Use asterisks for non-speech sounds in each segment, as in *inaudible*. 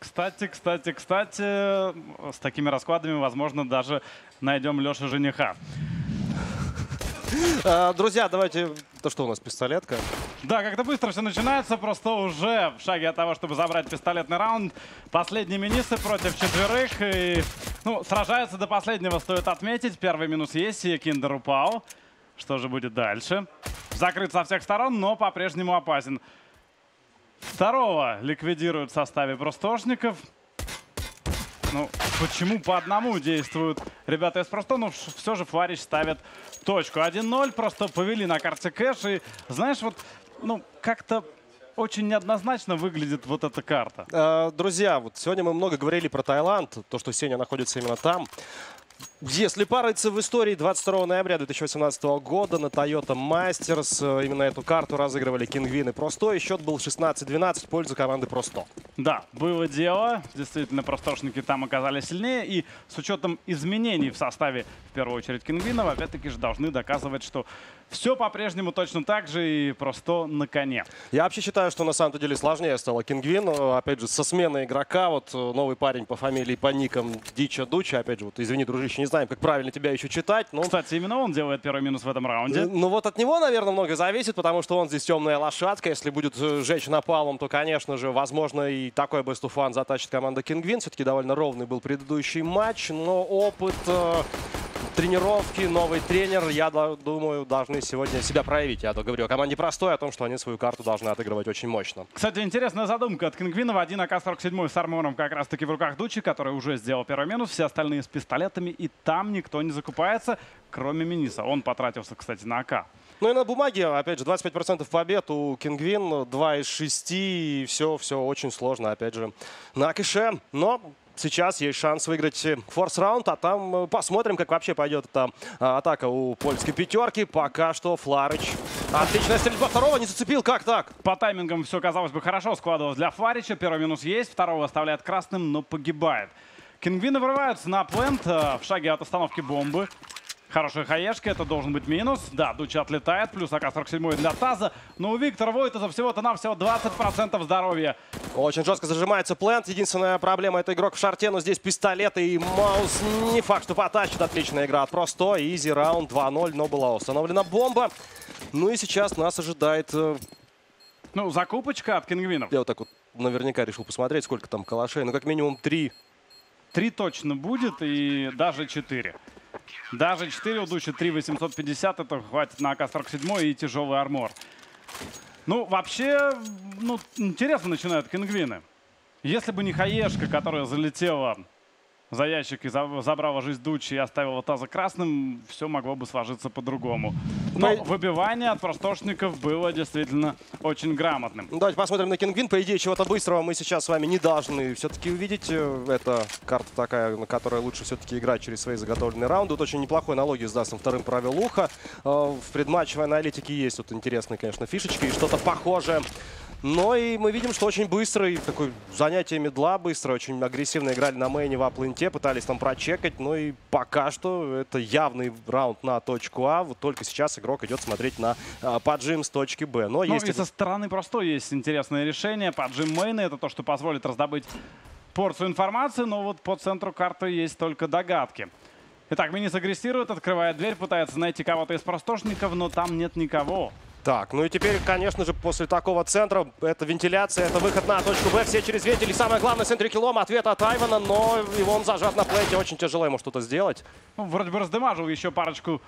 Кстати, кстати, кстати, с такими раскладами, возможно, даже найдем Леша жениха. А, Друзья, давайте... То что у нас, пистолетка? Да, как-то быстро все начинается, просто уже в шаге от того, чтобы забрать пистолетный раунд. Последние минисы против четверых. И, ну, сражаются до последнего, стоит отметить. Первый минус есть, и Киндер упал. Что же будет дальше? Закрыт со всех сторон, но по-прежнему опасен. Второго ликвидируют в составе простошников. Ну, почему по одному действуют ребята из просто, но все же Фларич ставит точку. 1-0, просто повели на карте кэш. И, знаешь, вот, ну, как-то очень неоднозначно выглядит вот эта карта. А, Друзья, вот сегодня мы много говорили про Таиланд, то, что Сеня находится именно там. Если порыться в истории 22 ноября 2018 года на Toyota Masters э, именно эту карту разыгрывали Кингвин и Просто, и счет был 16-12 в пользу команды Просто. Да, было дело. Действительно, простошники там оказались сильнее. И с учетом изменений в составе, в первую очередь, Кингвинов, опять-таки же должны доказывать, что все по-прежнему точно так же и просто на коне. Я вообще считаю, что на самом деле сложнее стало Кингвин. Э, Опять же, со сменой игрока, вот э, новый парень по фамилии, по никам Дича Дуча. Опять же, вот извини, дружище, не знаем, как правильно тебя еще читать, но... Кстати, именно он делает первый минус в этом раунде. Ну вот от него, наверное, много зависит, потому что он здесь темная лошадка. Если будет э, жечь напалом, то, конечно же, возможно, и такой one затащит команда Кингвин. Все-таки довольно ровный был предыдущий матч, но опыт э, тренировки, новый тренер, я думаю, должны сегодня себя проявить. Я говорю о команде простой, о том, что они свою карту должны отыгрывать очень мощно. Кстати, интересная задумка от Кингвинова. Один АК-47 с армором как раз-таки в руках Дучи, который уже сделал первый минус. Все остальные с пистолетами. И там никто не закупается, кроме Миниса. Он потратился, кстати, на АК. Ну и на бумаге, опять же, 25% побед у Кингвин, 2 из 6, и все, все очень сложно, опять же, на кэше. Но сейчас есть шанс выиграть форс раунд, а там э, посмотрим, как вообще пойдет эта а, атака у польской пятерки. Пока что Фларыч. Отличная стрельба второго, не зацепил, как так? По таймингам все, казалось бы, хорошо складывалось для Фарича. Первый минус есть, второго оставляет красным, но погибает. Кингвины вырываются на плент э, в шаге от остановки бомбы. Хорошая хаешка, это должен быть минус. Да, Дучи отлетает, плюс АК-47 для Таза. Но у Виктора Войтаза всего-то навсего 20% здоровья. Очень жестко зажимается плент. Единственная проблема это игрок в шарте, но здесь пистолеты и маус не факт, что потащит. Отличная игра от просто. Изи раунд 2-0, но была установлена бомба. Ну и сейчас нас ожидает... э, Ну, закупочка от Кингвинов. Я вот так вот наверняка решил посмотреть, сколько там калашей. Ну, как минимум три. Три точно будет и даже четыре. Даже 4 у Дучи, 3 850, это хватит на АК-47 и тяжелый армор. Ну, вообще, ну, интересно начинают Кингвины. Если бы не Хаешка, которая залетела за ящик и за- забрала жизнь Дучи и оставила таза красным, все могло бы сложиться по-другому. Но По- выбивание от простошников было действительно очень грамотным. Ну, давайте посмотрим на Кингвин. По идее, чего-то быстрого мы сейчас с вами не должны все-таки увидеть. Э, Это карта такая, на которой лучше все-таки играть через свои заготовленные раунды. Вот очень неплохой налоги с Дастом вторым правил уха. Э, В предматчевой аналитике есть тут интересные, конечно, фишечки и что-то похожее. Но и мы видим, что очень быстро, и такое занятие медла быстро, очень агрессивно играли на мейне в апленте, пытались там прочекать, но и пока что это явный раунд на точку А, вот только сейчас игрок идет смотреть на а, поджим с точки Б. Но Ну есть и и со стороны просто есть интересное решение. По Джим Мейна это то, что позволит раздобыть порцию информации, но вот по центру карты есть только догадки. Итак, Минис агрессирует, открывает дверь, пытается найти кого-то из простошников, но там нет никого. Так, ну и теперь, конечно же, после такого центра, это вентиляция, это выход на точку Б, все через вентиль. Самое главное, центре килом ответ от Айвана, но его он зажат на плейте, очень тяжело ему что-то сделать. Ну, вроде бы раздымажил еще парочку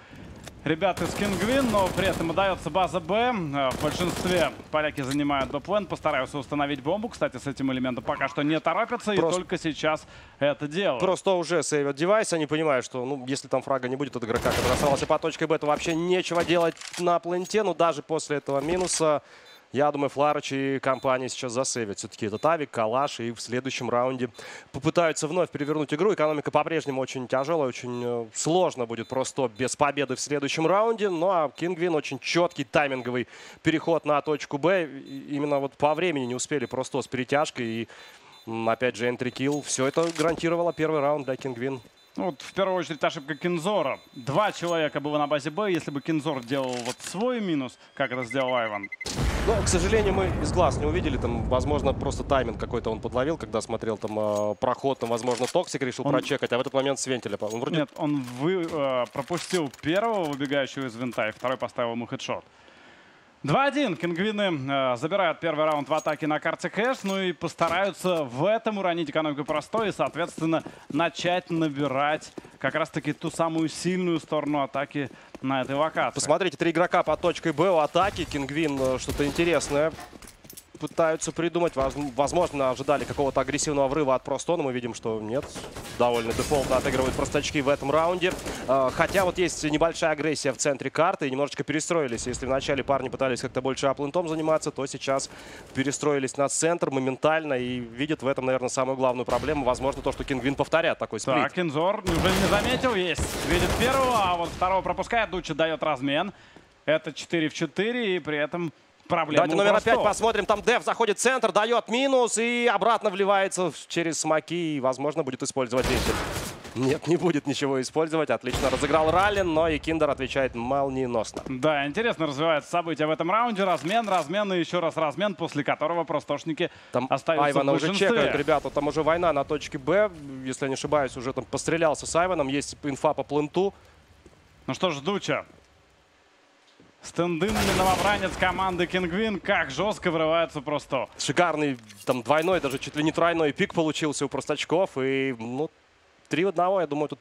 ребят из Кингвин, но при этом удается база Б. Э, В большинстве поляки занимают Б-план, постараются установить бомбу. Кстати, с этим элементом пока что не торопятся, Просто- и только сейчас это делают. Просто уже сейвят девайс, они понимают, что, ну, если там фрага не будет от игрока, который оставался по точке Б, то вообще нечего делать на пленте, ну, даже после этого минуса. Я думаю, Фларыч и компания сейчас засейвят все-таки этот авик, калаш, и в следующем раунде попытаются вновь перевернуть игру. Экономика по-прежнему очень тяжелая, очень э, сложно будет просто без победы в следующем раунде. Ну а Кингвин очень четкий тайминговый переход на точку Б. Именно вот по времени не успели просто с перетяжкой и опять же kill. Все это гарантировало первый раунд для Kinguin. Ну, Вот в первую очередь ошибка Кинзора. Два человека было на базе Б. Если бы Кинзор делал вот свой минус, как это сделал Айван, Но, к сожалению, мы из глаз не увидели. Там, возможно, просто тайминг какой-то он подловил, когда смотрел там э, проход. Там, возможно, Токсик решил Он- прочекать, а в этот момент с вентиля. Он вроде Нет, он вы, э, пропустил первого выбегающего из вента, и второй поставил ему хедшот. 2-1. Кингвины э, забирают первый раунд в атаке на карте кэш, ну и постараются в этом уронить экономику простой и, соответственно, начать набирать как раз-таки ту самую сильную сторону атаки на этой локации. Посмотрите, три игрока под точкой Б у атаки. Кингвин э, что-то интересное пытаются придумать. Воз- Возможно, ожидали какого-то агрессивного врыва от Простона. Мы видим, что нет. Довольно дефолтно отыгрывают простачки в этом раунде. Э, Хотя вот есть небольшая агрессия в центре карты и немножечко перестроились. Если вначале парни пытались как-то больше аплентом заниматься, то сейчас перестроились на центр моментально и видят в этом, наверное, самую главную проблему. Возможно, то, что Кингвин повторят такой сплит. Так, Инзор неужели не заметил? Есть. Видит первого, а вот второго пропускает. Дуча дает размен. Это 4 в 4, и при этом проблема Давайте у номер Простого. 5 посмотрим. Там Дев заходит в центр, дает минус и обратно вливается через смоки. И, возможно, будет использовать вентиль. Нет, не будет ничего использовать. Отлично разыграл Раллин, но и Киндер отвечает молниеносно. Да, интересно развиваются события в этом раунде. Размен, размен и еще раз размен, после которого простошники Там остаются Айвана в уже чекают, ребята. Там уже война на точке Б. Если я не ошибаюсь, уже там пострелялся с Айваном. Есть инфа по пленту. Ну что ж, Дуча. Стендынный новобранец команды Кингвин. Как жестко врывается просто. Шикарный, там двойной, даже чуть ли не тройной пик получился у простачков. И, ну, три в одного, я думаю, тут...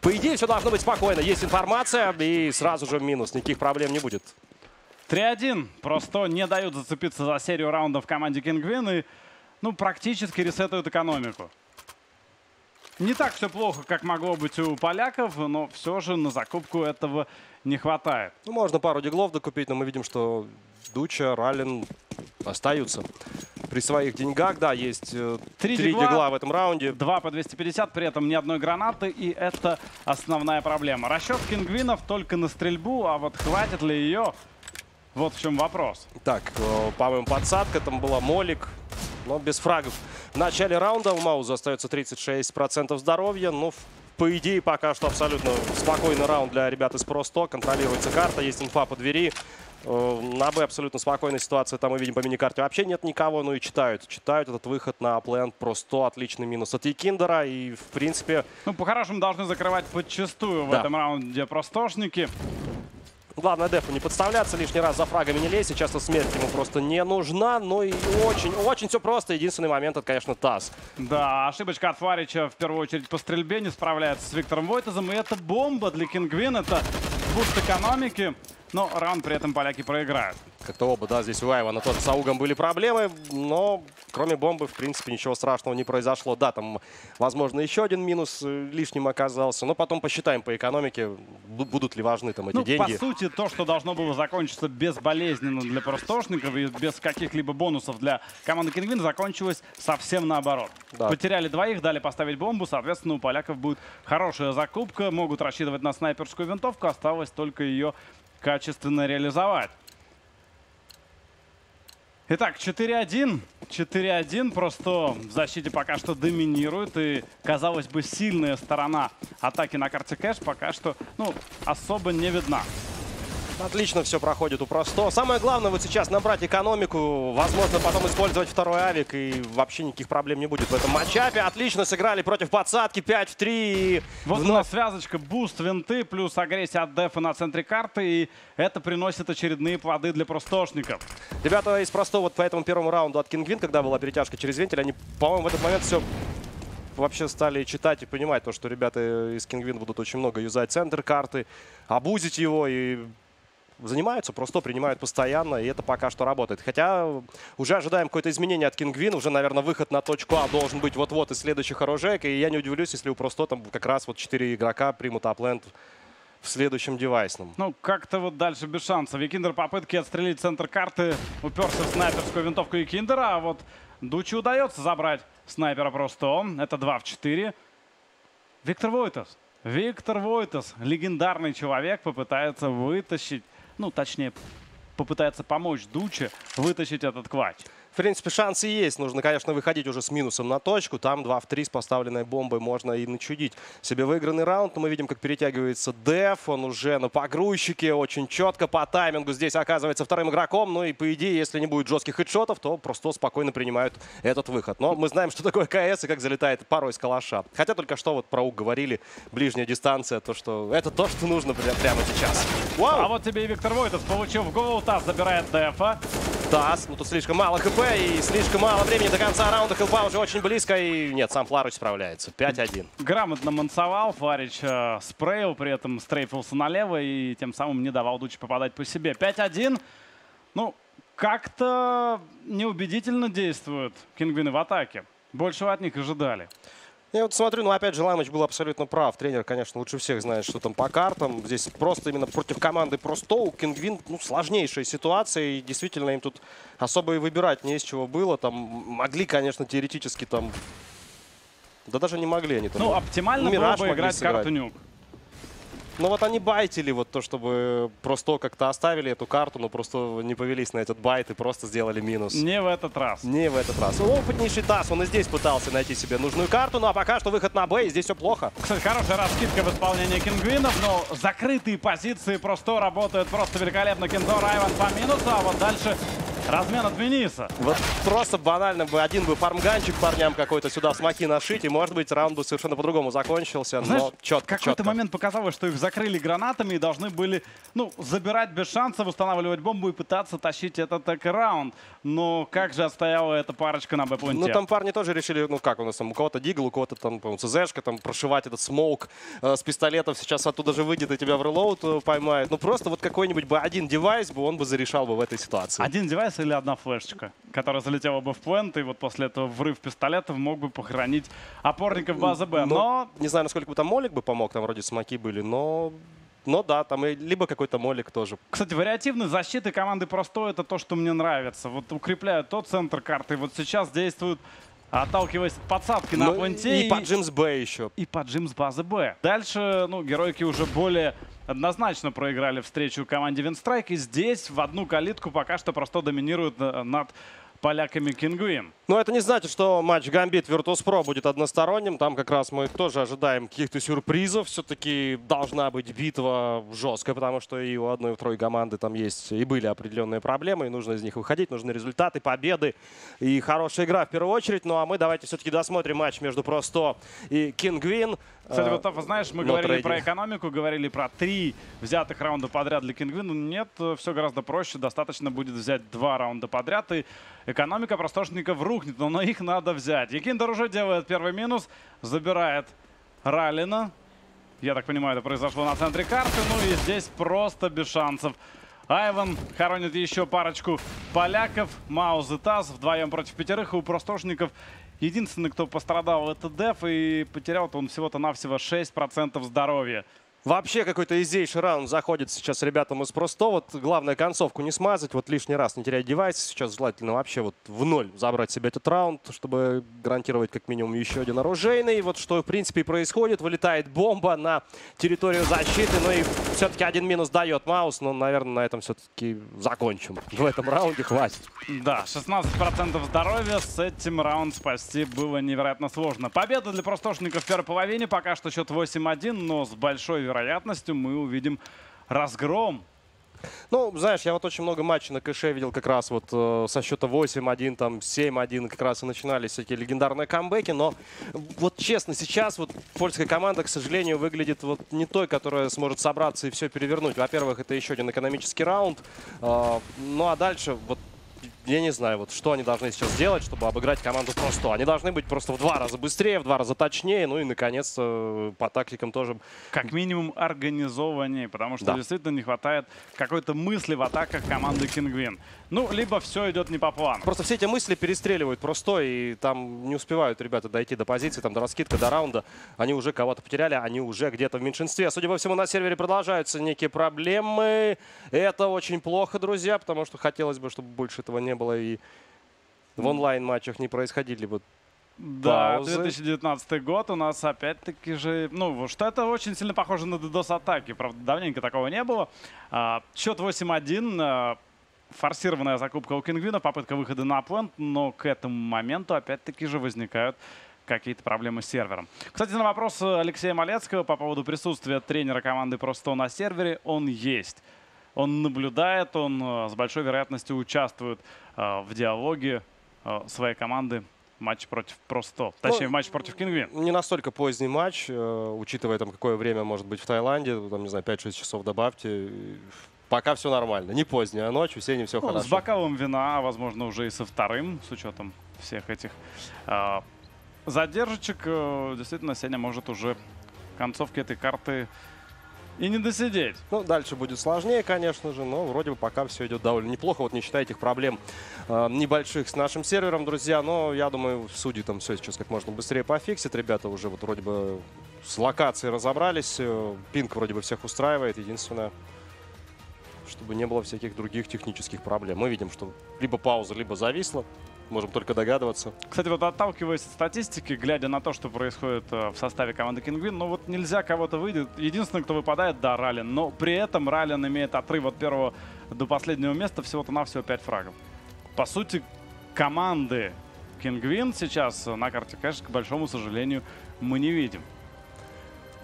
По идее, все должно быть спокойно. Есть информация, и сразу же минус. Никаких проблем не будет. 3-1. Просто не дают зацепиться за серию раундов команде Кингвин и ну, практически ресетуют экономику. Не так все плохо, как могло быть у поляков, но все же на закупку этого не хватает. Ну, можно пару диглов докупить, но мы видим, что Дуча, Раллин остаются при своих деньгах. Да, есть э, Три три дигла. дигла в этом раунде. 2 по 250, при этом ни одной гранаты, и это основная проблема. Расчет Кингвинов только на стрельбу, а вот хватит ли ее, вот в чем вопрос. Так, э, по-моему, подсадка, там была Молик, но без фрагов. В начале раунда у Мауза остается 36% здоровья. Ну, в- по идее, пока что абсолютно спокойный раунд для ребят из Просто. Контролируется карта, есть инфа по двери. Э, На Б абсолютно спокойная ситуация. Там мы видим по миникарте вообще нет никого, ну и читают. Читают этот выход на плент просто отличный минус от Якиндера. И, в принципе, Ну, по-хорошему, должны закрывать подчастую в Да. этом раунде простошники. Главное Дефу не подставляться, лишний раз за фрагами не лезть. Сейчас смерть ему просто не нужна. Ну и очень, очень все просто. Единственный момент это, конечно, ТАСС. Да, ошибочка от Фарича в первую очередь по стрельбе не справляется с Виктором Войтезом. И это бомба для Kinguin, это буст экономики. Но раунд при этом поляки проиграют. Как-то оба, да, здесь у Айвана тоже с Аугом были проблемы, но кроме бомбы, в принципе, ничего страшного не произошло. Да, там, возможно, еще один минус э, лишним оказался, но потом посчитаем по экономике, бу- будут ли важны там эти Ну, деньги. по сути, то, что должно было закончиться безболезненно для простошников и без каких-либо бонусов для команды Kinguin, закончилось совсем наоборот. Да. Потеряли двоих, дали поставить бомбу, соответственно, у поляков будет хорошая закупка, могут рассчитывать на снайперскую винтовку, осталось только ее качественно реализовать. Итак, 4-1. 4-1 просто в защите пока что доминирует. И, казалось бы, сильная сторона атаки на карте кэш пока что ну, особо не видна. Отлично все проходит у Просто. Самое главное вот сейчас набрать экономику, возможно, потом использовать второй авик, и вообще никаких проблем не будет в этом матчапе. Отлично сыграли против подсадки 5 в 3. И Вот у вновь нас связочка, буст, венты, плюс агрессия от дефа на центре карты. И это приносит очередные плоды для простошников. Ребята из Просто вот по этому первому раунду от Кингвин, когда была перетяжка через вентиль, они, по-моему, в этот момент все вообще стали читать и понимать то, что ребята из Кингвин будут очень много юзать центр карты, обузить его и занимаются, просто принимают постоянно, и это пока что работает. Хотя уже ожидаем какое-то изменение от Кингвин, уже, наверное, выход на точку А должен быть вот-вот из следующих оружеек, и я не удивлюсь, если у просто там как раз вот 4 игрока примут апленд в следующем девайсном. Ну, как-то вот дальше без шансов. Якиндер попытки отстрелить центр карты уперся в снайперскую винтовку Якиндера, а вот Дучи удается забрать снайпера просто. Это 2 в 4. Виктор Войтас. Виктор Войтас, легендарный человек, попытается вытащить, ну, точнее, попытается помочь Дуче вытащить этот квач. Принципе, шансы есть. Нужно, конечно, выходить уже с минусом на точку. Там 2 в 3 с поставленной бомбой можно и начудить себе выигранный раунд. Но мы видим, как перетягивается Деф. Он уже на погрузчике, очень четко по таймингу. Здесь оказывается вторым игроком. Ну и, по идее, если не будет жестких хедшотов, то просто спокойно принимают этот выход. Но мы знаем, что такое КС и как залетает порой с калаша. Хотя только что вот про УК говорили, ближняя дистанция, то, что это то, что нужно прямо сейчас. Вау! А вот тебе и Виктор Войтов, получил в голову, Тасс забирает Дефа. Тасс, ну тут слишком мало хп и слишком мало времени до конца раунда. Хелпа уже очень близко и нет, сам Фларыч справляется. 5-1. Грамотно мансовал, Фларич э, спрейл, при этом стрейфился налево и тем самым не давал Дучи попадать по себе. 5-1. Ну, как-то неубедительно действуют кингвины в атаке. Большего от них ожидали. Я вот смотрю, ну опять же, Ламыч был абсолютно прав. Тренер, конечно, лучше всех знает, что там по картам. Здесь просто именно против команды Простоу Кингвин, ну, сложнейшая ситуация. И действительно им тут особо и выбирать не из чего было. Там могли, конечно, теоретически там... Да даже не могли они там. Ну, оптимально было бы играть сыграть. карту Нюк. Но вот они байтили вот то, чтобы просто как-то оставили эту карту, но просто не повелись на этот байт и просто сделали минус. Не в этот раз. Не в этот раз. Опытнейший Тасс, он и здесь пытался найти себе нужную карту, ну а пока что выход на Б, и здесь все плохо. Кстати, хорошая раскидка в исполнении кингвинов, но закрытые позиции просто работают просто великолепно. Кензор Айван по минусу, а вот дальше Размен от Вениса. Вот просто банально бы один бы фармганчик парням какой-то сюда смоки нашить, и, может быть, раунд бы совершенно по-другому закончился, Знаешь, но четко, какой-то момент показалось, что их закрыли гранатами и должны были, ну, забирать без шансов, устанавливать бомбу и пытаться тащить этот так раунд. Но как же отстояла эта парочка на Б-пункте? Ну, там парни тоже решили, ну, как у нас там, у кого-то дигл, у кого-то там, по ЦЗшка, там, прошивать этот смоук э, с пистолетов, сейчас оттуда же выйдет и тебя в релоуд э, поймает. Ну, просто вот какой-нибудь бы один девайс бы он бы зарешал бы в этой ситуации. Один девайс или одна флешечка, которая залетела бы в плент, и вот после этого врыв пистолетов мог бы похоронить опорников базы Б. Но... но... Не знаю, насколько бы там Молик бы помог, там вроде смоки были, но но да, там и либо какой-то молик тоже. Кстати, вариативной защиты команды просто это то, что мне нравится. Вот укрепляют тот центр карты, вот сейчас действуют отталкиваясь от подсадки ну, на пленте. И, и по Джимс Б еще. И по Джимс базы Б. Дальше, ну, геройки уже более однозначно проиграли встречу команде Winstrike. И здесь в одну калитку пока что просто доминируют э, над поляками Kinguin. Но это не значит, что матч Gambit Virtus.pro будет односторонним. Там как раз мы тоже ожидаем каких-то сюрпризов. Все-таки должна быть битва жесткая, потому что и у одной и второй команды там есть и были определенные проблемы, и нужно из них выходить, нужны результаты, победы и хорошая игра в первую очередь. Ну а мы давайте все-таки досмотрим матч между Просто и Кингвин. Кстати, вот, а, знаешь, мы говорили трейдинг. про экономику, говорили про три взятых раунда подряд для Кингвина. Нет, все гораздо проще. Достаточно будет взять два раунда подряд, и экономика простошников рухнет. Но их надо взять. Якиндер уже делает первый минус, забирает Раллина. Я так понимаю, это произошло на центре карты. Ну и здесь просто без шансов. Айван хоронит еще парочку поляков. Маус и Таз вдвоем против пятерых. И у простошников Единственный, кто пострадал, это Деф, и потерял-то он всего-то навсего 6% здоровья. Вообще какой-то изейший раунд заходит сейчас ребятам из просто. Вот главное концовку не смазать, вот лишний раз не терять девайс. Сейчас желательно вообще вот в ноль забрать себе этот раунд, чтобы гарантировать как минимум еще один оружейный. Вот что в принципе и происходит. Вылетает бомба на территорию защиты. Ну и все-таки один минус дает Маус. Но, наверное, на этом все-таки закончим. В этом раунде хватит. Да, 16% здоровья. С этим раунд спасти было невероятно сложно. Победа для простошников в первой половине. Пока что счет 8-1, но с большой вероятностью мы увидим разгром ну, знаешь, я вот очень много матчей на кэше видел как раз вот э, со счета 8-1, там 7-1 как раз и начинались всякие легендарные камбэки, но вот честно, сейчас вот польская команда, к сожалению, выглядит вот не той, которая сможет собраться и все перевернуть. Во-первых, это еще один экономический раунд, э, ну а дальше вот я не знаю, вот что они должны сейчас сделать, чтобы обыграть команду просто. Они должны быть просто в два раза быстрее, в два раза точнее, ну и, наконец, по тактикам тоже... Как минимум организованнее, потому что да. действительно не хватает какой-то мысли в атаках команды Кингвин. Ну, либо все идет не по плану. Просто все эти мысли перестреливают просто, и там не успевают ребята дойти до позиции, там до раскидка, до раунда. Они уже кого-то потеряли, они уже где-то в меньшинстве. Судя по всему, на сервере продолжаются некие проблемы. Это очень плохо, друзья, потому что хотелось бы, чтобы больше этого не было и в онлайн-матчах не происходили вот да, паузы. 2019 год у нас опять-таки же, ну, что это очень сильно похоже на DDoS-атаки. Правда, давненько такого не было. А, счет 8-1. Форсированная закупка у Кингвина, попытка выхода на плент, но к этому моменту опять-таки же возникают какие-то проблемы с сервером. Кстати, на вопрос Алексея Малецкого по поводу присутствия тренера команды Просто на сервере, он есть. Он наблюдает, он э, с большой вероятностью участвует э, в диалоге э, своей команды в матче против Просто. Точнее, в матче против Кингвин. Не настолько поздний матч, э, учитывая там какое время может быть в Таиланде, там, не знаю, 5-6 часов добавьте. Пока все нормально. Не поздняя ночь, у Сени все Ну, хорошо. с бокалом вина, возможно, уже и со вторым, с учетом всех этих э, задержечек. Э, действительно, Сеня может уже концовке этой карты и не досидеть. Ну, дальше будет сложнее, конечно же, но вроде бы пока все идет довольно неплохо. Вот не считая этих проблем э, небольших с нашим сервером, друзья. Но я думаю, судьи там все сейчас как можно быстрее пофиксят. Ребята уже вот вроде бы с локацией разобрались. э, Пинг вроде бы всех устраивает. Единственное, чтобы не было всяких других технических проблем. Мы видим, что либо пауза, либо зависла. Можем только догадываться. Кстати, вот отталкиваясь от статистики, глядя на то, что происходит э, в составе команды Кингвин, ну вот нельзя кого-то выйдет. Единственный, кто выпадает, да, Раллин. Но при этом Раллин имеет отрыв от первого до последнего места всего-то навсего 5 фрагов. По сути, команды Кингвин сейчас на карте, конечно, к большому сожалению, мы не видим.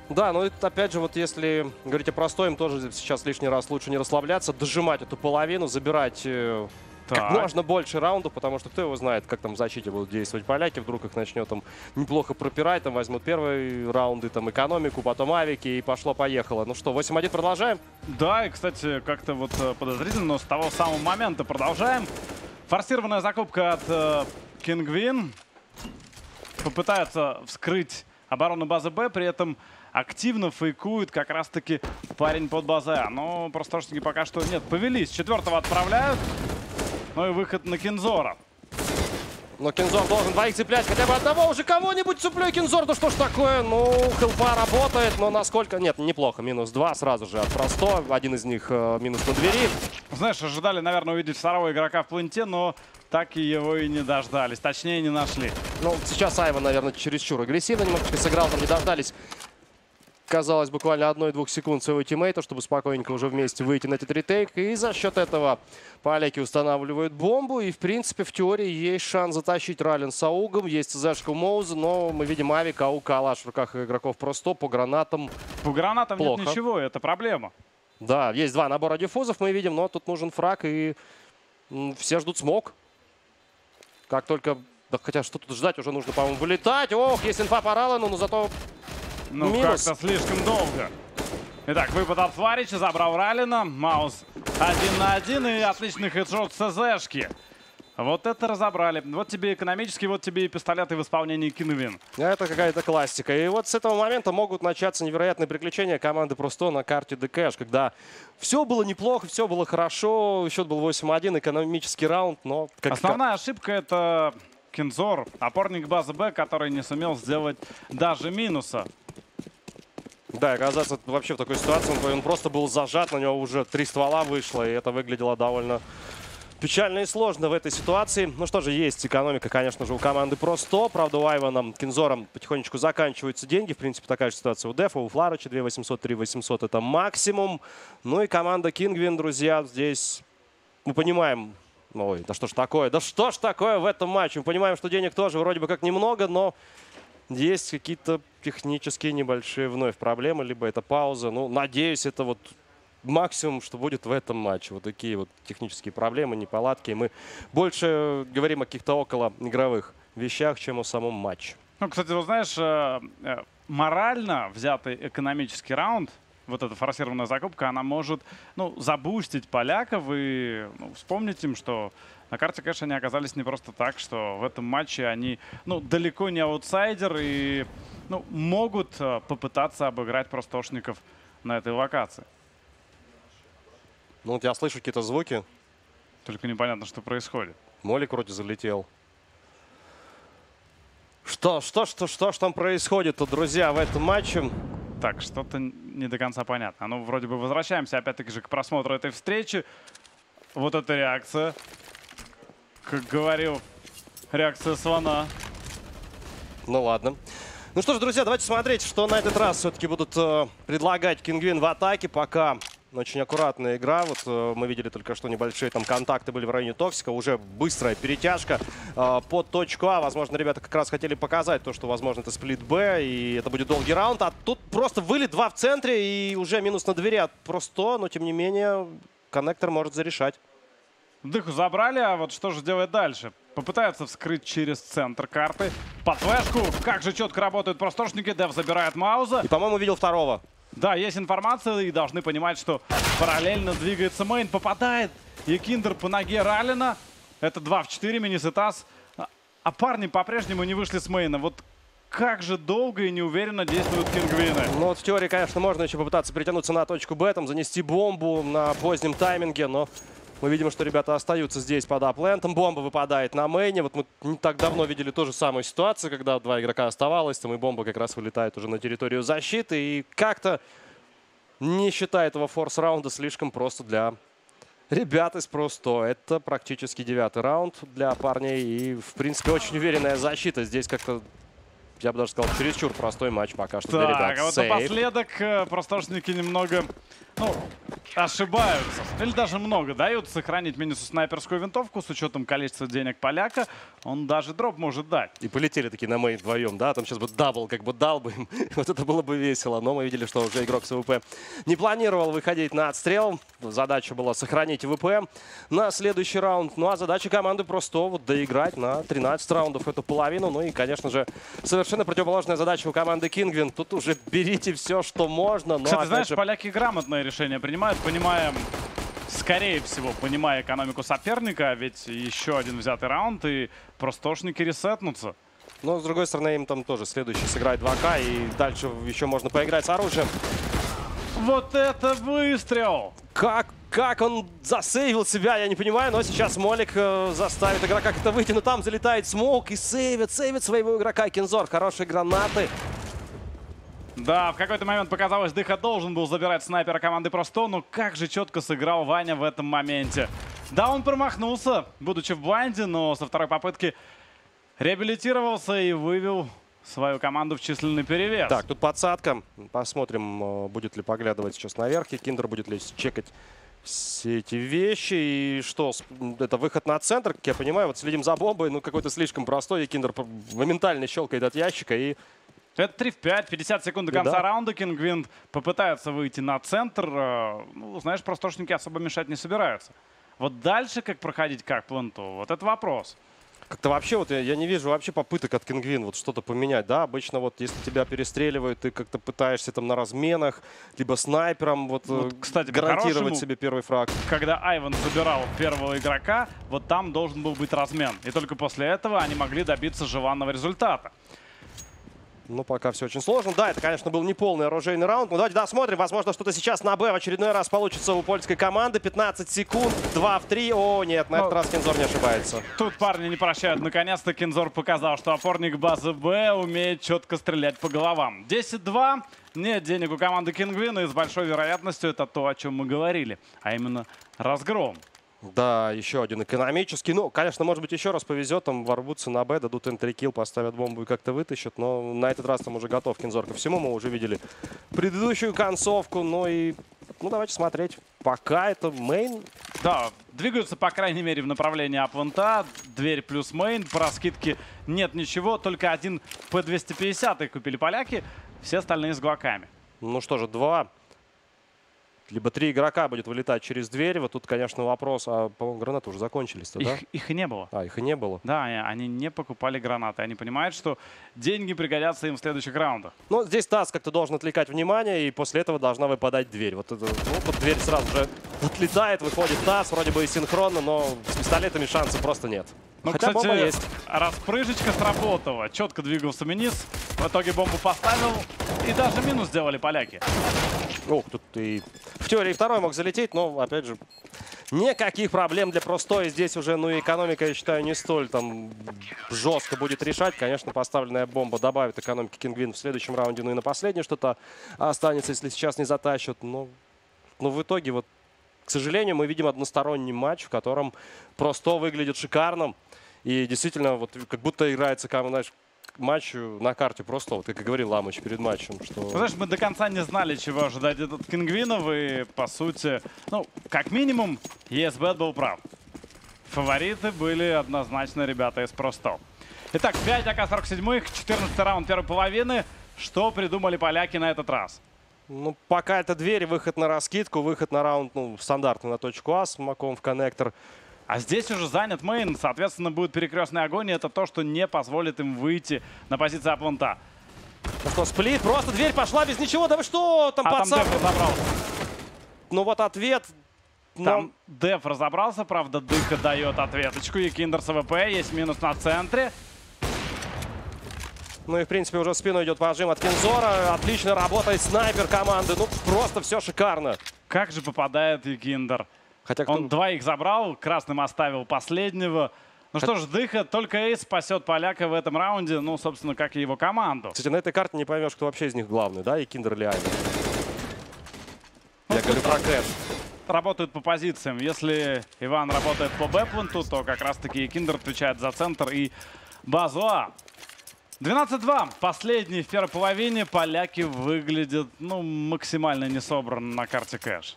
Да, но это опять же, вот если говорить о простоем, тоже сейчас лишний раз лучше не расслабляться, дожимать эту половину, забирать э, как Так. можно больше раундов, потому что кто его знает, как там в защите будут действовать поляки, вдруг их начнет там неплохо пропирать, там возьмут первые раунды, там экономику, потом авики и пошло-поехало. Ну что, 8-1 продолжаем? Да, и, кстати, как-то вот э, подозрительно, но с того самого момента продолжаем. Форсированная закупка от э, Кингвин. Попытаются вскрыть оборону базы Б, при этом активно фейкует как раз-таки парень под базой А. Но простошники пока что нет, повелись. Четвертого отправляют. Ну и выход на Кинзора. Но Кинзор должен двоих цеплять, хотя бы одного уже кого-нибудь цеплю Кинзор, да что ж такое? Ну, хелпа работает, но насколько... Нет, неплохо, минус два сразу же от Просто, один из них э, минус на двери. Знаешь, ожидали, наверное, увидеть второго игрока в пленте, но так и его и не дождались. Точнее, не нашли. Ну, сейчас Айва, наверное, чересчур агрессивно немножко сыграл, там не дождались. Казалось, буквально одной-двух секунд своего тиммейта, чтобы спокойненько уже вместе выйти на этот ретейк. И за счет этого поляки устанавливают бомбу. И, в принципе, в теории есть шанс затащить Раллин с Аугом. Есть Зешка Моуза, но мы видим Авик, Ауг, Калаш в руках игроков просто по гранатам. По гранатам Плохо. нет ничего, это проблема. Да, есть два набора диффузов, мы видим, но тут нужен фраг, и все ждут смог. Как только... Да хотя что тут ждать, уже нужно, по-моему, вылетать. Ох, есть инфа по Раллину, но зато Ну, как-то слишком долго. Итак, выпад от Фларича, забрал Ралина. Маус один на один и отличный хедшот СЗшки. Вот это разобрали. Вот тебе экономический, вот тебе и пистолеты в исполнении Кинвин. Это какая-то классика. И вот с этого момента могут начаться невероятные приключения команды просто на карте ДКш, когда все было неплохо, все было хорошо, счет был 8-1, экономический раунд, но... Как, Основная ошибка это Кинзор, опорник базы Б, который не сумел сделать даже минуса. Да, оказаться вообще в такой ситуации, он, он просто был зажат, на него уже три ствола вышло, и это выглядело довольно печально и сложно в этой ситуации. Ну что же, есть экономика, конечно же, у команды просто. Правда, у Айвана Кинзором потихонечку заканчиваются деньги. В принципе, такая же ситуация у Дефа, у Фларыча 2 800, 3 800 это максимум. Ну и команда Кингвин, друзья, здесь мы понимаем, ой, да что ж такое, да что ж такое в этом матче. Мы понимаем, что денег тоже вроде бы как немного, но есть какие-то технические небольшие вновь проблемы, либо это пауза. Ну, надеюсь, это вот максимум, что будет в этом матче. Вот такие вот технические проблемы, неполадки. Мы больше говорим о каких-то около игровых вещах, чем о самом матче. Ну, кстати, вот знаешь, э, э, морально взятый экономический раунд, вот эта форсированная закупка, она может, ну, забустить поляков и ну, вспомнить им, что на карте, конечно, они оказались не просто так, что в этом матче они, ну, далеко не аутсайдер и, ну, могут э, попытаться обыграть простошников на этой локации. Ну, вот я слышу какие-то звуки. Только непонятно, что происходит. Молик вроде залетел. Что, что, что, что ж там происходит-то, друзья, в этом матче? Так, что-то не до конца понятно. Ну, вроде бы возвращаемся опять-таки же к просмотру этой встречи. Вот эта реакция. Как говорил, реакция слона. Ну ладно. Ну что ж, друзья, давайте смотреть, что на этот раз все-таки будут э, предлагать Кингвин в атаке, пока Очень аккуратная игра. Вот э, мы видели только что небольшие там контакты были в районе Токсика. Уже быстрая перетяжка э, под точку А. Возможно, ребята как раз хотели показать то, что, возможно, это сплит Б. И это будет долгий раунд. А тут просто вылет два в центре. И уже минус на двери от просто. Но, тем не менее, коннектор может зарешать. Дыху забрали, а вот что же делать дальше? Попытаются вскрыть через центр карты. Под флешку. Как же четко работают простошники. Дев забирает Мауза. И, по-моему, видел второго. Да, есть информация и должны понимать, что параллельно двигается main. Попадает и Киндер по ноге Ралина. Это 2 в 4 Минисетас. А, а парни по-прежнему не вышли с мейна. Вот как же долго и неуверенно действуют кингвины. Ну вот в теории, конечно, можно еще попытаться перетянуться на точку Б, там занести бомбу на позднем тайминге, но мы видим, что ребята остаются здесь под аплентом. Бомба выпадает на мейне. Вот мы не так давно видели ту же самую ситуацию, когда два игрока оставалось, там и бомба как раз вылетает уже на территорию защиты. И как-то не считая этого форс-раунда слишком просто для ребят из просто. Это практически девятый раунд для парней. И, в принципе, очень уверенная защита. Здесь как-то я бы даже сказал, чересчур простой матч пока что так, для ребят. а вот Сейв. напоследок э, простошники немного ну, ошибаются. Или даже много дают сохранить минусу снайперскую винтовку с учетом количества денег поляка. Он даже drop может дать. И полетели такие на main вдвоем, да, там сейчас бы double как бы дал бы им, *laughs* вот это было бы весело, но мы видели, что уже игрок с ВП не планировал выходить на отстрел, задача была сохранить ВП на следующий раунд, ну а задача команды просто вот доиграть на 13 раундов эту половину, ну и, конечно же, совершенно противоположная задача у команды Kinguin, тут уже берите все, что можно, но, Кстати, опять знаешь, же, поляки грамотное решение принимают, понимая, скорее всего, понимая экономику соперника, ведь еще один взятый раунд, и простошники ресетнутся. но с другой стороны им там тоже следующий сыграет 2К, и дальше еще можно поиграть с оружием. Вот это выстрел! Как, как он засейвил себя, я не понимаю, но сейчас Молик э, заставит игрока как-то выйти, но там залетает смог и сейвит, сейвит своего игрока Кинзор. Хорошие гранаты. Да, в какой-то момент показалось, Дыха должен был забирать снайпера команды Просто, но как же четко сыграл Ваня в этом моменте. Да, он промахнулся, будучи в блайнде, но со второй попытки реабилитировался и вывел свою команду в численный перевес. Так, тут подсадка. Посмотрим, э, будет ли поглядывать сейчас наверх. И Киндер будет ли чекать все эти вещи. И что, это выход на центр, как я понимаю. Вот следим за бомбой, ну какой-то слишком простой. И Киндер моментально щелкает от ящика. И Это 3 в 5, 50 секунд до конца Да. раунда. Кингвинд попытается выйти на центр. Э, Ну, знаешь, простошники особо мешать не собираются. Вот дальше как проходить, как пленту, вот это вопрос. Как-то вообще вот я, я не вижу вообще попыток от Кингвин вот что-то поменять, да? Обычно вот если тебя перестреливают, ты как-то пытаешься там на разменах, либо снайпером вот, Вот, э, кстати, гарантировать себе первый фраг. Когда Айван забирал первого игрока, вот там должен был быть размен. И только после этого они могли добиться желанного результата. Ну, пока все очень сложно. Да, это, конечно, был не полный оружейный раунд. Но давайте досмотрим. Возможно, что-то сейчас на Б в очередной раз получится у польской команды. 15 секунд, 2 в 3. О, нет, на этот Ну, раз Кензор не ошибается. Тут парни не прощают. Наконец-то Кинзор показал, что опорник базы Б умеет четко стрелять по головам. 10-2. Нет денег у команды Кингвина, и с большой вероятностью это то, о чем мы говорили. А именно разгром. Да, еще один экономический. Ну, конечно, может быть, еще раз повезет. Там ворвутся на Б, дадут entry kill, поставят бомбу и как-то вытащат. Но на этот раз там уже готов Кинзор ко всему. Мы уже видели предыдущую концовку. Ну и, ну, давайте смотреть. Пока это main. Да, двигаются, по крайней мере, в направлении апвента. Дверь плюс main. По раскидке нет ничего. Только один P250 купили поляки. Все остальные с гуаками. Ну что же, два. Либо три игрока будет вылетать через дверь. Вот тут, конечно, вопрос. А, по-моему, гранаты уже закончились-то, да? Их, их не было. А, их и не было. Да, они- они не покупали гранаты. Они понимают, что деньги пригодятся им в следующих раундах. Ну, здесь Тасс как-то должен отвлекать внимание, и после этого должна выпадать дверь. Вот, это, ну, вот дверь сразу же отлетает, выходит Тасс, вроде бы и синхронно, но с пистолетами шансов просто нет. Ну, Хотя кстати, бомба есть. распрыжечка сработала. Четко двигался Минис. В итоге бомбу поставил. И даже минус сделали поляки. Ох, тут и в теории второй мог залететь, но, опять же, никаких проблем для простой. Здесь уже, ну, экономика, я считаю, не столь там жестко будет решать. Конечно, поставленная бомба добавит экономики Кингвин в следующем раунде, ну и на последний что-то останется, если сейчас не затащат. Но, но в итоге, вот, к сожалению, мы видим односторонний матч, в котором просто выглядит шикарным. И действительно, вот как будто играется, как, знаешь, матчу на карте просто, вот как и говорил Ламыч перед матчем, что... Знаешь, мы до конца не знали, чего ожидать от Кингвинов, и, по сути, ну, как минимум, ESBet был прав. Фавориты были однозначно ребята из Просто. Итак, 5 АК-47, 14 раунд первой половины. Что придумали поляки на этот раз? Ну, пока это дверь, выход на раскидку, выход на раунд, ну, стандартный на точку А смоком в коннектор. А здесь уже занят main, соответственно, будет перекрестный огонь, и это то, что не позволит им выйти на позиции А-плента. Ну что, split, просто дверь пошла без ничего, да вы что, там А там пацан... Деф разобрался. Ну вот ответ, но- Там Деф разобрался, правда, Дыка дает ответочку, и Киндер с АВП, есть минус на центре. Ну и, в принципе, уже в спину идет прожим от Кинзора. Отлично работает снайпер команды. Ну, просто все шикарно. Как же попадает YEKINDAR? Хотя кто... Он двоих забрал, красным оставил последнего. Ну что ж, Дыха, только ace спасет поляка в этом раунде, ну, собственно, как и его команду. Кстати, на этой карте не поймешь, кто вообще из них главный, да? YEKINDAR или AiyvaN. Я говорю про кэш. Работают по позициям. Если Иван работает по B-пленту, то как раз-таки YEKINDAR отвечает за центр и базу А. 12-2. Последний в первой половине. Поляки выглядят, ну, максимально не собраны на карте кэш.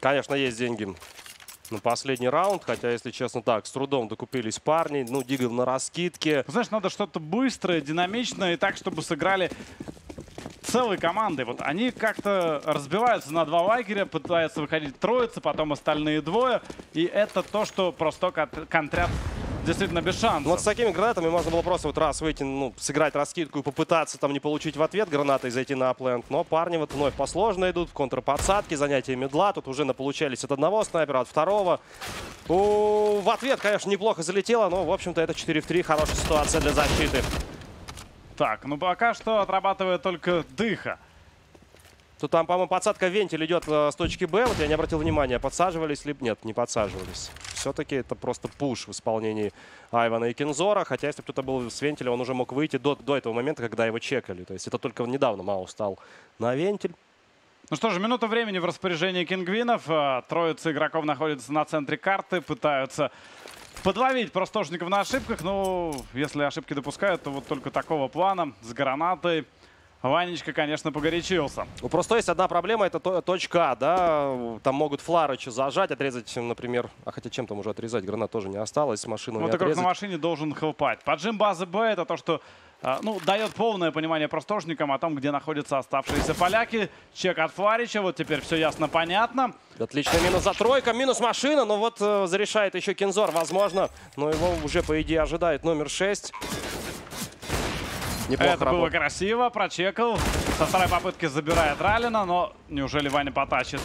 Конечно, есть деньги на последний раунд. Хотя, если честно, так, с трудом докупились парни. Ну, Дигл на раскидке. Знаешь, надо что-то быстрое, динамичное, и так, чтобы сыграли целой командой. Вот они как-то разбиваются на два лагеря, пытаются выходить троица, потом остальные двое. И это то, что просто кон- контрят действительно без шансов. Ну, вот с такими гранатами можно было просто вот раз выйти, ну, сыграть раскидку и попытаться там не получить в ответ гранатой зайти на апленд. Но парни вот вновь посложно идут в контрподсадки, занятия медла. Тут уже наполучались от одного снайпера, от второго. У, в ответ, конечно, неплохо залетело, но, в общем-то, это 4 в 3. Хорошая ситуация для защиты. Так, ну пока что отрабатывает только дыха. Тут там, по-моему, подсадка вентиль идет э, с точки Б. Вот я не обратил внимания, подсаживались ли... Нет, не подсаживались. Все-таки это просто пуш в исполнении Айвана и Кинзора. Хотя, если кто-то был с вентиля, он уже мог выйти до, до этого момента, когда его чекали. То есть это только недавно Мао стал на вентиль. Ну что же, минута времени в распоряжении кингвинов. А, Троица игроков находится на центре карты, пытаются подловить простошников на ошибках. Ну, если ошибки допускают, то вот только такого плана с гранатой. Ванечка, конечно, погорячился. Ну, просто есть одна проблема, это то- точка А, да. Там могут Фларыча зажать, отрезать, например. А хотя чем там уже отрезать? Гранат тоже не осталось, машину Вот не игрок на отрезать. машине должен хелпать. Поджим базы Б это то, что а, ну, дает полное понимание простошникам о том, где находятся оставшиеся поляки. Чек от Фларича, вот теперь все ясно, понятно. Отличный минус за тройка, минус машина. Но вот э, зарешает еще Кинзор, возможно. Но его уже, по идее, ожидает номер 6. Неплохо Это было работает. красиво, прочекал. Со второй попытки забирает Ралина, но неужели Ваня потащит?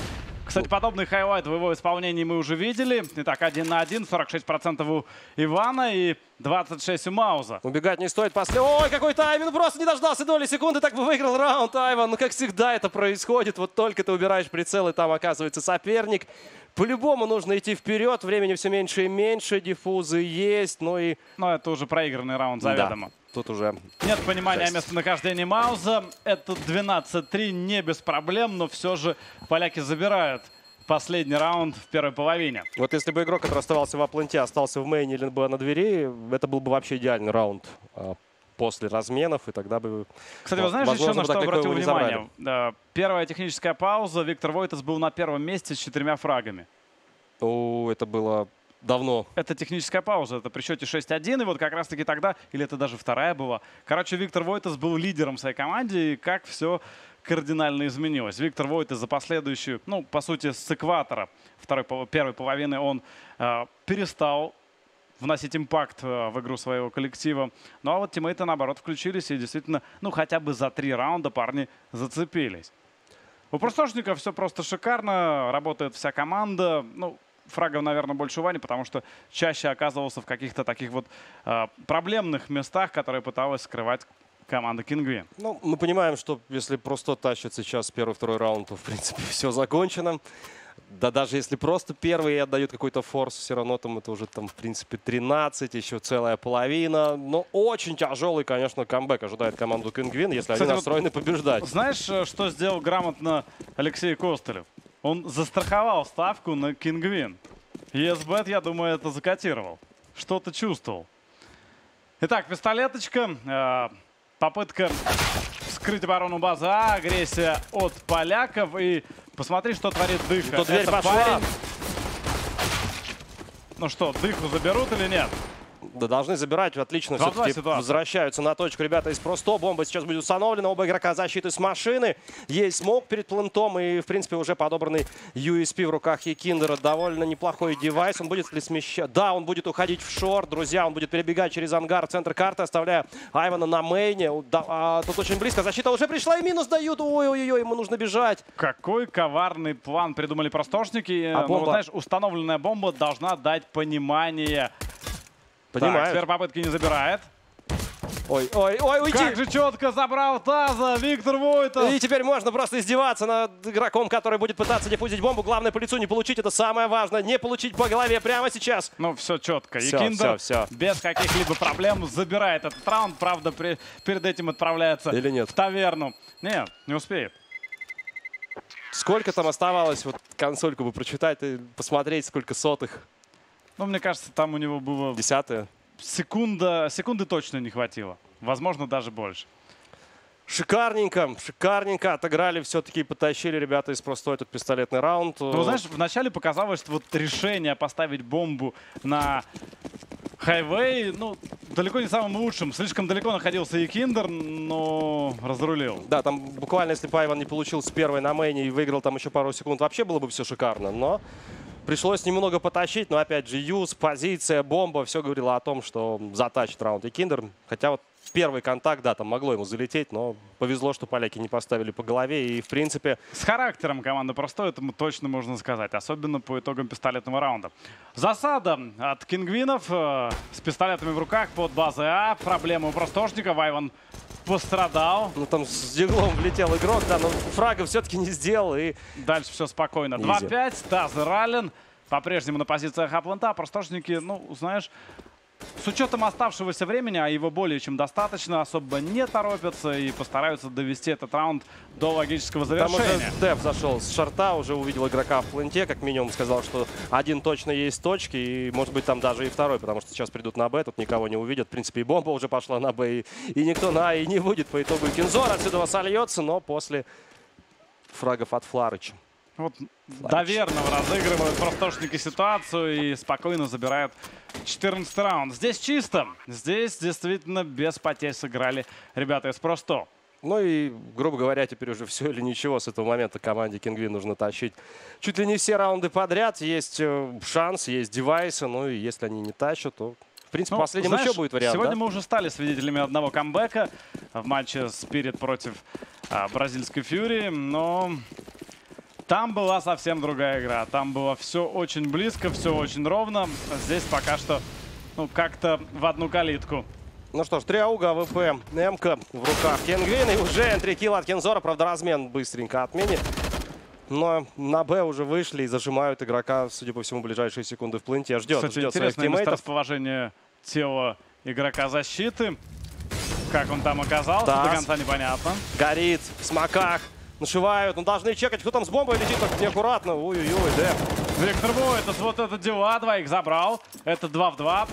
Кстати, подобный хайлайт в его исполнении мы уже видели. Итак, один на один, 46% у Ивана и 26 у Мауза. Убегать не стоит после... Ой, какой тайминг! Просто не дождался доли секунды, так бы выиграл раунд AiyvaN. Ну, как всегда это происходит. Вот только ты убираешь прицел, и там оказывается соперник. По-любому нужно идти вперед. Времени все меньше и меньше. Диффузы есть. Ну и... Но это уже проигранный раунд заведомо. Да, тут уже... Нет понимания Жесть. местонахождения Мауза. Это 12-3, не без проблем, но все же поляки забирают последний раунд в первой половине. Вот если бы игрок, который оставался в апленте, остался в мейне или бы на двери, это был бы вообще идеальный раунд а, после разменов, и тогда бы... Кстати, ну, вы знаешь, еще на что обратил забрали. внимание? Первая техническая пауза. Виктор Войтес был на первом месте с четырьмя фрагами. О, это было давно. Это техническая пауза, это при счете 6-1, и вот как раз-таки тогда, или это даже вторая была. Короче, Виктор Войтес был лидером своей команде, и как все кардинально изменилось. Виктор Войтес за последующую, ну, по сути, с экватора второй, первой половины он э, перестал вносить импакт э, в игру своего коллектива. Ну а вот тиммейты, наоборот, включились и действительно, ну, хотя бы за три раунда парни зацепились. У простошников все просто шикарно, работает вся команда. Ну, фрагов, наверное, больше у Вани, потому что чаще оказывался в каких-то таких вот э, проблемных местах, которые пыталась скрывать команда Кингвин. Ну, мы понимаем, что если просто тащит сейчас первый-второй раунд, то, в принципе, *laughs* все закончено. Да даже если просто первый и отдают какой-то форс, все равно там это уже там, в принципе, 13, еще целая половина. Но очень тяжелый, конечно, камбэк ожидает команду Кингвин, если Кстати, они вот- настроены побеждать. Знаешь, э, что сделал грамотно Алексей Костылев? Он застраховал ставку на Кингвин. ESBet, я думаю, это закотировал. Что-то чувствовал. Итак, пистолеточка. э, Попытка вскрыть оборону базы А. Агрессия от поляков. И посмотри, что творит Дыха. Тут дверь Это пошла. парень. Ну что, Дыху заберут или нет? Да должны забирать, отлично все-таки возвращаются на точку ребята из Просто. Бомба сейчас будет установлена, оба игрока защиты с машины. Есть смог перед плентом и, в принципе, уже подобранный USP в руках Екиндера. Довольно неплохой девайс. Он будет ли смещать? Да, он будет уходить в шорт, друзья. Он будет перебегать через ангар в центр карты, оставляя Айвана на мейне. Да, а, тут очень близко. Защита уже пришла и минус дают. Ой-ой-ой, ему нужно бежать. Какой коварный план придумали простошники. А ну, бомба? знаешь, установленная бомба должна дать понимание. Так, Понимаю. теперь попытки не забирает. Ой, ой, ой, уйди. Как же четко забрал Таза Виктор Войтов. И теперь можно просто издеваться над игроком, который будет пытаться дефузить бомбу. Главное по лицу не получить, это самое важное. Не получить по голове прямо сейчас. Ну, все четко. И Всё, Киндер всё, всё. без каких-либо проблем забирает этот раунд. Правда, при- перед этим отправляется Или нет? в таверну. Нет, не успеет. Сколько там оставалось? Вот консольку бы прочитать и посмотреть, сколько сотых. Ну, мне кажется, там у него было Десятые. секунда, секунды точно не хватило. Возможно, даже больше. Шикарненько, шикарненько отыграли. Все-таки потащили ребята из просто этот пистолетный раунд. Ну, знаешь, вначале показалось, что вот решение поставить бомбу на хайвей, ну, далеко не самым лучшим. Слишком далеко находился YEKINDAR, но разрулил. Да, там буквально, если бы AiyvaN не получил с первой на мейне и выиграл там еще пару секунд, вообще было бы все шикарно. Но пришлось немного потащить. Но опять же, use, позиция, бомба, все говорило о том, что затащит раунд YEKINDAR. Хотя вот первый контакт, да, там могло ему залететь, но повезло, что поляки не поставили по голове. И, в принципе, С характером команда простой, это точно можно сказать. Особенно по итогам пистолетного раунда. Засада от кингвинов э, с пистолетами в руках под базой А. Проблема у простошников. AiyvaN пострадал. ну там с диглом влетел игрок, да, но фрага все-таки не сделал. И Дальше все спокойно. Easy. 2-5. TaZ и Раллен по-прежнему на позициях Апланта. Простошники, ну, знаешь, с учетом оставшегося времени, а его более чем достаточно, особо не торопятся и постараются довести этот раунд до логического Там завершения. уже Дев зашел с шарта, уже увидел игрока в пленте, как минимум сказал, что один точно есть точки, и может быть там даже и второй, потому что сейчас придут на Б, тут никого не увидят. В принципе, и бомба уже пошла на Б, и, и никто на А и не будет. По итогу Кинзор отсюда сольется, но после фрагов от Фларыча. Вот доверно разыгрывают простошники ситуацию и спокойно забирают 14 раунд. Здесь чисто. Здесь действительно без потерь сыграли ребята из Просто. Ну и, грубо говоря, теперь уже все или ничего с этого момента команде Кингвин нужно тащить. Чуть ли не все раунды подряд. Есть э, шанс, есть девайсы. Ну и если они не тащат, то, в принципе, Ну, последним знаешь, еще будет вариант. Сегодня да? мы уже стали свидетелями одного камбэка в матче Spirit против а, бразильской Furia, но там была совсем другая игра. Там было все очень близко, все очень ровно. Здесь пока что ну, как-то в одну калитку. Ну что ж, Три AUG а, AWP, МК в руках Kinguin. И уже entry kill от Кензора. Правда, размен быстренько отменит. Но на Б уже вышли и зажимают игрока, судя по всему, ближайшие секунды в пленте. Ждет, Кстати, ждет своих тиммейтов. месторасположение тела игрока защиты. Как он там оказался, Тасс. до конца непонятно. Горит в смоках. Нашивают. Ну, должны чекать, кто там с бомбой летит. Так неаккуратно. Ой-ой-ой, да. Виктор Войтов вот это дела, двоих забрал. Это 2 в 2.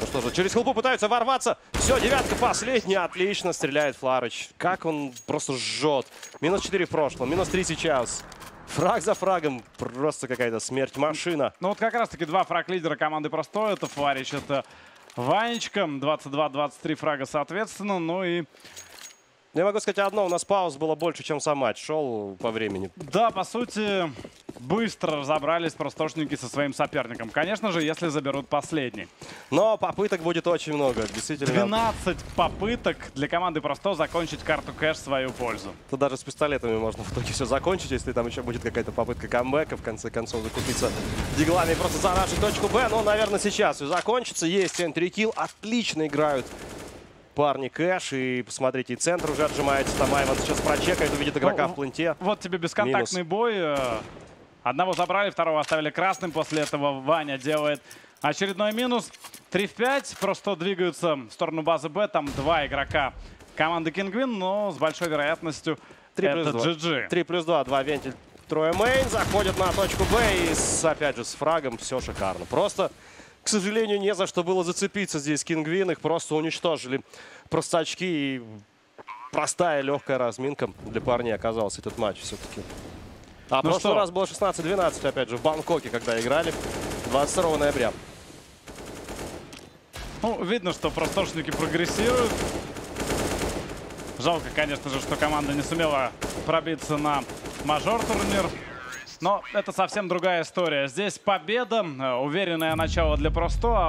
Ну что же, через хелпу пытаются ворваться. Все, девятка последняя. Отлично стреляет Фларыч. Как он просто жжет. Минус 4 в прошлом, минус 3 сейчас. Фраг за фрагом. Просто какая-то смерть машина. Ну вот как раз-таки два фраг-лидера команды простой. Это Фарич, это Ванечка. 22-23 фрага соответственно. Ну и Я могу сказать одно, у нас пауз было больше, чем сам матч шел по времени. да, по сути, быстро разобрались простошники со своим соперником. Конечно же, если заберут последний. Но попыток будет очень много, действительно. 12 попыток для команды просто закончить карту кэш в свою пользу. Тут даже с пистолетами можно в итоге все закончить, если там еще будет какая-то попытка камбэка, в конце концов закупиться диглами просто за нашу точку Б. Но, наверное, сейчас все закончится. Есть энтрикил, отлично играют парни кэш. И посмотрите, и центр уже отжимается. Там Айван сейчас прочекает, увидит игрока Ну, в пленте. Вот тебе бесконтактный бой. э, Одного забрали, второго оставили красным. После этого Ваня делает очередной минус. 3 в 5. Просто двигаются в сторону базы Б. Там два игрока команды Кингвин, но с большой вероятностью 3 плюс это 2. GG. 3 плюс 2, 2 вентиль, трое мейн. Заходят на точку Б и с- опять же с фрагом все шикарно. Просто к сожалению, не за что было зацепиться здесь. Кингвин их просто уничтожили. Простачки и простая легкая разминка для парней оказался этот матч все-таки. А Ну прошлый что? раз было 16-12, опять же, в Бангкоке, когда играли 22 ноября. Ну, видно, что простошники прогрессируют. Жалко, конечно же, что команда не сумела пробиться на мажор-турнир. Но это совсем другая история. Здесь победа, э, уверенное начало для Просто.